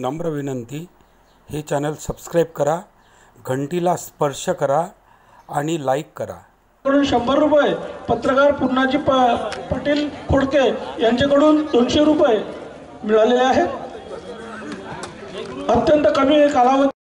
नम्र विनंती हे चॅनल सबस्क्राईब करा घंटीला स्पर्श करा आणि लाईक करा. कडून शंभर रुपये पत्रकार पुन्नाजी प पाटील खोडके यांच्याकडून दोनशे रुपये मिळालेले आहेत. अत्यंत कमी कालावधी